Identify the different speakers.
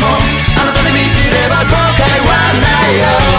Speaker 1: もあなたで満ちれば後悔はないよ